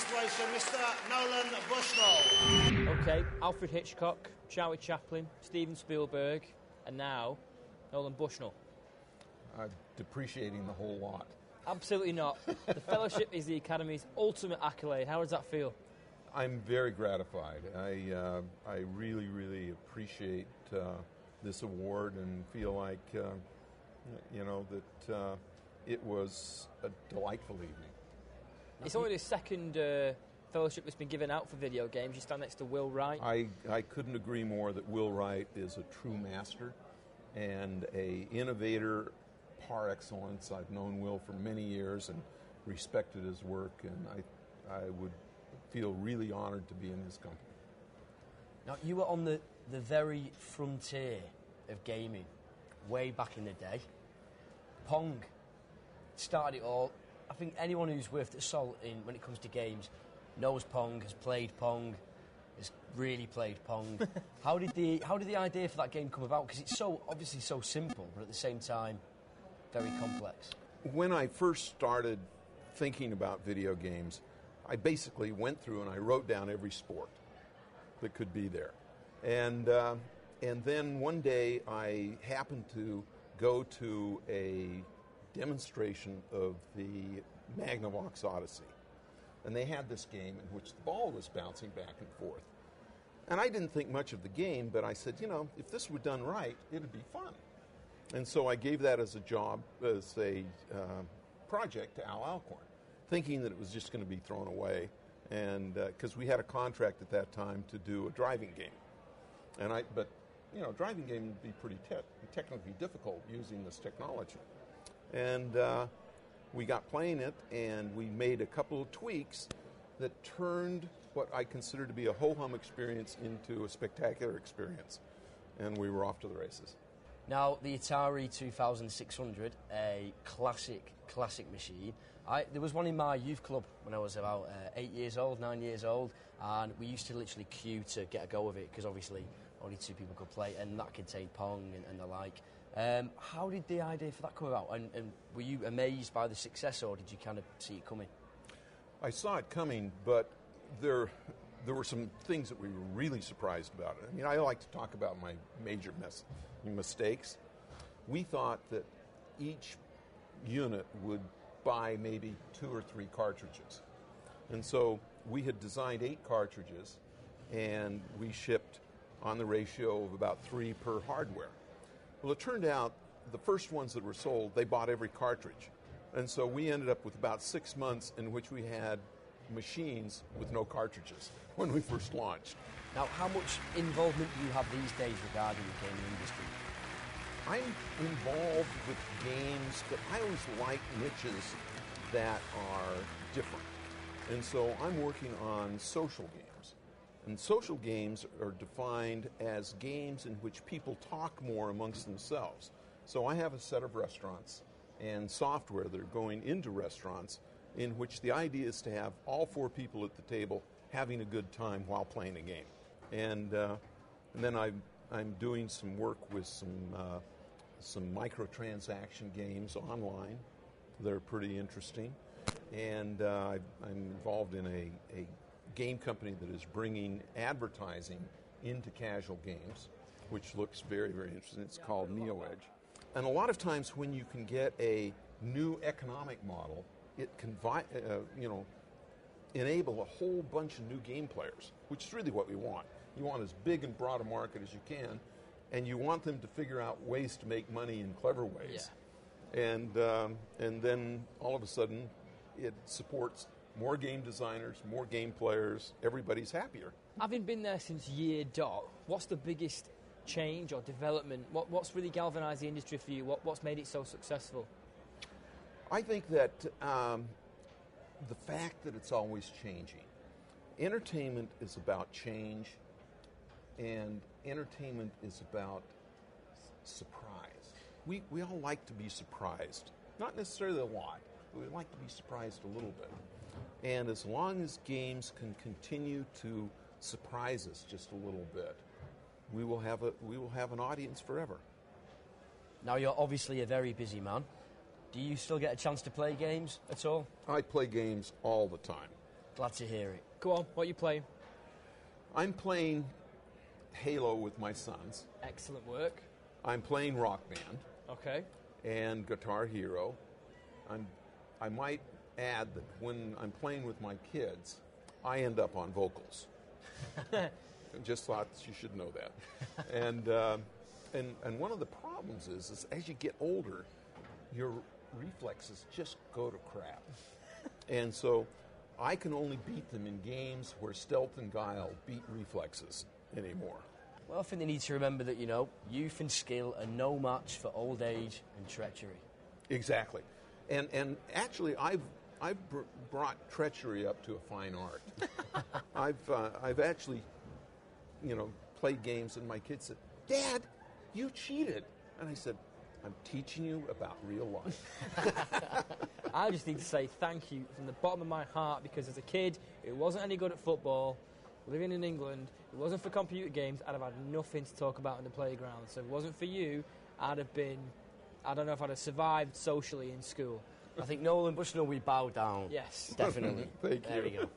congratulations, Mr. Nolan Bushnell. Okay, Alfred Hitchcock, Charlie Chaplin, Steven Spielberg, and now Nolan Bushnell. Uh, depreciating the whole lot. Absolutely not. the fellowship is the Academy's ultimate accolade. How does that feel? I'm very gratified. I, uh, I really, really appreciate uh, this award and feel like, uh, you know, that uh, it was a delightful evening. It's only the second uh, fellowship that's been given out for video games. You stand next to Will Wright. I, I couldn't agree more that Will Wright is a true master and a innovator par excellence. I've known Will for many years and respected his work, and I, I would feel really honored to be in his company. Now, you were on the, the very frontier of gaming way back in the day. Pong started it all. I think anyone who's worth the salt in when it comes to games knows Pong, has played Pong, has really played Pong. how did the how did the idea for that game come about? Because it's so obviously so simple, but at the same time very complex. When I first started thinking about video games, I basically went through and I wrote down every sport that could be there, and uh, and then one day I happened to go to a demonstration of the Magnavox Odyssey. And they had this game in which the ball was bouncing back and forth. And I didn't think much of the game, but I said, you know, if this were done right, it'd be fun. And so I gave that as a job, as a uh, project to Al Alcorn, thinking that it was just going to be thrown away. And because uh, we had a contract at that time to do a driving game. And I, but, you know, driving game would be pretty te- technically difficult using this technology. And uh, we got playing it, and we made a couple of tweaks that turned what I consider to be a ho hum experience into a spectacular experience. And we were off to the races. Now, the Atari 2600, a classic, classic machine. I, there was one in my youth club when I was about uh, eight years old, nine years old, and we used to literally queue to get a go of it because obviously only two people could play, and that contained Pong and, and the like. Um, how did the idea for that come about? And, and, were you amazed by the success, or did you kind of see it coming? I saw it coming, but there, there were some things that we were really surprised about. I mean, I like to talk about my major mistakes. We thought that each unit would buy maybe two or three cartridges. And so we had designed eight cartridges, and we shipped on the ratio of about three per hardware. Well, it turned out the first ones that were sold, they bought every cartridge. And so we ended up with about six months in which we had machines with no cartridges when we first launched. Now, how much involvement do you have these days regarding the gaming industry? I'm involved with games, but I always like niches that are different. And so I'm working on social games. And social games are defined as games in which people talk more amongst themselves. So I have a set of restaurants and software that are going into restaurants in which the idea is to have all four people at the table having a good time while playing a game. And, uh, and then I'm, I'm doing some work with some, uh, some microtransaction games online that are pretty interesting. And uh, I'm involved in a, a game company that is bringing advertising into casual games, which looks very, very interesting. It's called NeoEdge. And a lot of times when you can get a new economic model, it can, uh, you know, enable a whole bunch of new game players, which is really what we want. You want as big and broad a market as you can, and you want them to figure out ways to make money in clever ways. Yeah. And, um, and then all of a sudden, it supports more game designers, more game players, everybody's happier. Having been there since year dot, what's the biggest change or development? What, what's really galvanized the industry for you? What, what's made it so successful? I think that um, the fact that it's always changing. Entertainment is about change, and entertainment is about surprise. We, we all like to be surprised, not necessarily a lot, we like to be surprised a little bit. And as long as games can continue to surprise us just a little bit, we will have a we will have an audience forever. Now you're obviously a very busy man. Do you still get a chance to play games at all? I play games all the time. Glad to hear it. Go on, what are you playing? I'm playing Halo with my sons. Excellent work. I'm playing Rock Band Okay. and Guitar Hero. I'm, I might add that when I'm playing with my kids, I end up on vocals. Just thought you should know that. and, uh, and, and one of the problems is, is as you get older, your reflexes just go to crap. and so I can only beat them in games where stealth and guile beat reflexes anymore. Well, I think they need to remember that, you know, youth and skill are no match for old age and treachery. Exactly, and and actually, I've I've br- brought treachery up to a fine art. I've uh, I've actually, you know, played games, and my kids said, "Dad, you cheated," and I said, "I'm teaching you about real life." I just need to say thank you from the bottom of my heart because as a kid, it wasn't any good at football. Living in England, it wasn't for computer games. I'd have had nothing to talk about in the playground. So if it wasn't for you, I'd have been, I don't know if I'd have survived socially in school. I think Nolan Bushnell, we bow down. Yes. Definitely. Thank there you. we go.